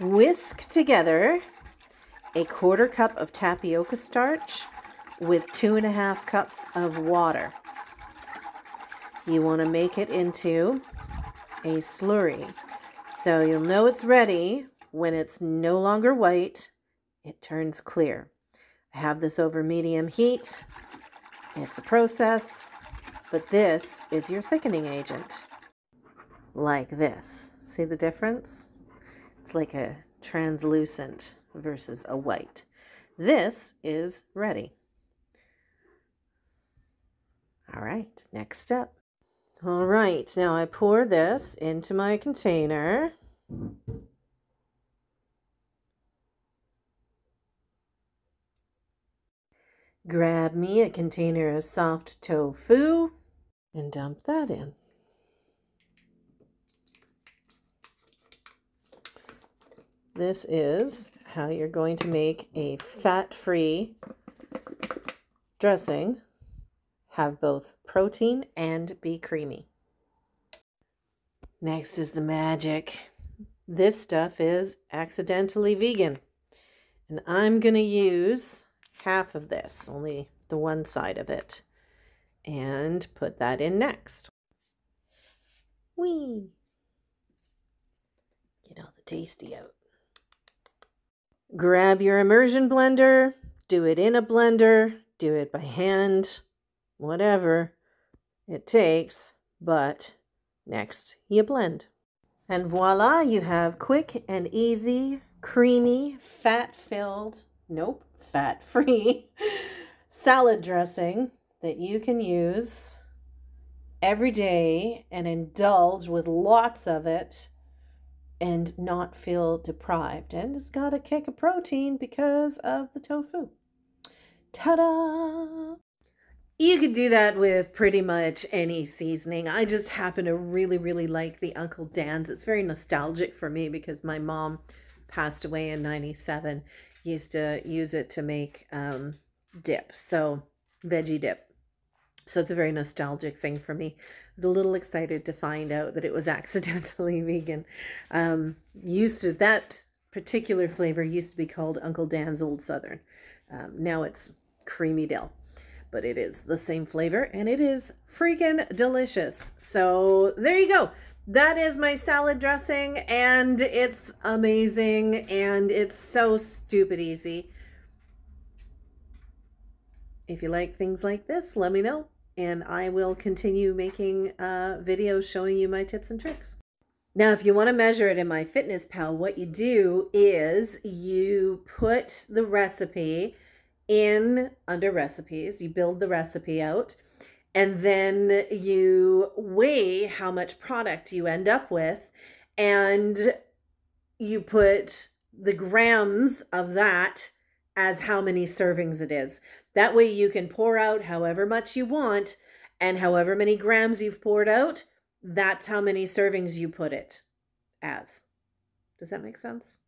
Whisk together a quarter cup of tapioca starch with two and a half cups of water. You want to make it into a slurry. So you'll know it's ready when it's no longer white, it turns clear. I have this over medium heat. It's a process, but this is your thickening agent. Like this. See the difference? It's like a translucent versus a white. This is ready. All right, next step. All right, now I pour this into my container. Grab me a container of soft tofu and dump that in. This is how you're going to make a fat-free dressing have both protein and be creamy. Next is the magic. This stuff is accidentally vegan. And I'm going to use half of this, only the one side of it, and put that in next. Whee! Get all the tasty out. Grab your immersion blender, do it in a blender, do it by hand, whatever it takes, but next you blend. And voila, you have quick and easy, creamy, fat-filled, nope, fat-free salad dressing that you can use every day and indulge with lots of it and not feel deprived. And it's got a kick of protein because of the tofu. Ta-da! You could do that with pretty much any seasoning. I just happen to really, really like the Uncle Dan's. It's very nostalgic for me because my mom passed away in 97. Used to use it to make um, dip, so veggie dip. So it's a very nostalgic thing for me. I was a little excited to find out that it was accidentally vegan. Um, used to, that particular flavor used to be called Uncle Dan's Old Southern. Um, now it's creamy dill but it is the same flavor and it is freaking delicious. So there you go. That is my salad dressing and it's amazing and it's so stupid easy. If you like things like this, let me know and I will continue making uh, videos showing you my tips and tricks. Now, if you want to measure it in MyFitnessPal, what you do is you put the recipe in under recipes. You build the recipe out and then you weigh how much product you end up with and you put the grams of that as how many servings it is. That way you can pour out however much you want and however many grams you've poured out, that's how many servings you put it as. Does that make sense?